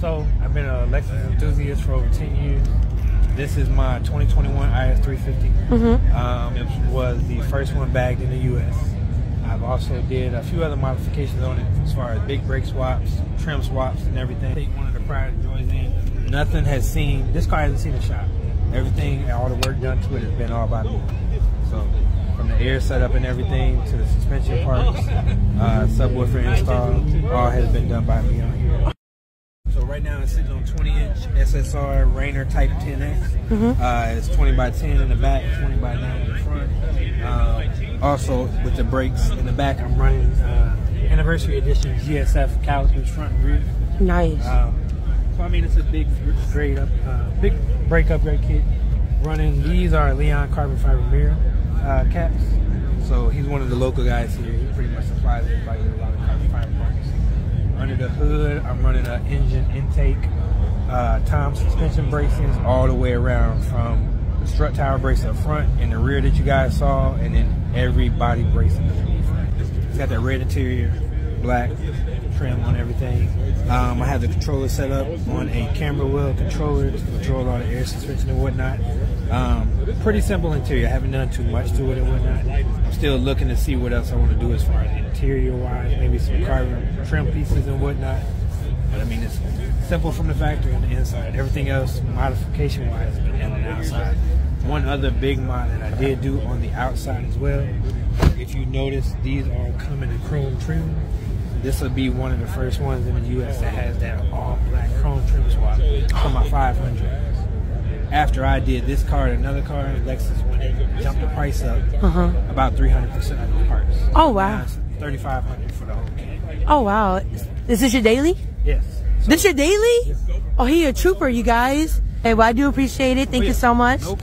So I've been a Lexus enthusiast for over 10 years. This is my 2021 IS 350. Mm-hmm. Um, it was the first one bagged in the U.S. I've also did a few other modifications on it as far as big brake swaps, trim swaps, and everything. Take one of the prior joys in. Nothing has seen. This car hasn't seen a shop. Everything, all the work done to it has been all by me. So from the air setup and everything to the suspension parts, uh, subwoofer install, all has been done by me on here. So right now it's sitting on 20 inch SSR Reiner Type 10X. Uh, it's 20 by 10 in the back, 20 by 9 in the front. Uh, also with the brakes in the back, I'm running uh, anniversary edition GSF calipers front and rear. Nice. Um, so I mean it's a big grade up, uh, big brake upgrade kit. Running these are Leon carbon fiber mirror uh. So he's one of the local guys here. He pretty much supplies everybody with a lot of fiber parts. Under the hood, I'm running an Injen intake, uh, Tom suspension bracings all the way around from the strut tower brace up front and the rear that you guys saw, and then every body brace. It's got that red interior, black trim on everything. Um, I have the controller set up on a camera wheel controller to control all the air suspension and whatnot. Um, pretty simple interior. I haven't done too much to it and whatnot. I'm still looking to see what else I want to do as far as interior wise, maybe some carbon trim pieces and whatnot. But I mean, it's simple from the factory on the inside. Everything else, modification wise, has been on the outside. One other big mod that I did do on the outside as well. If you notice, these are coming in chrome trim. This will be one of the first ones in the U.S. that has that all black chrome trim swap for my 500. After I did this car and another car, Lexus went and jumped the price up Uh-huh. about 300% on the parts. Oh, wow. Now 3500 for the whole kit. Oh wow. Is this your daily? Yes. So- This your daily? Oh, he a trooper, you guys. Hey, well, I do appreciate it. Thank Oh, yeah. you so much. No.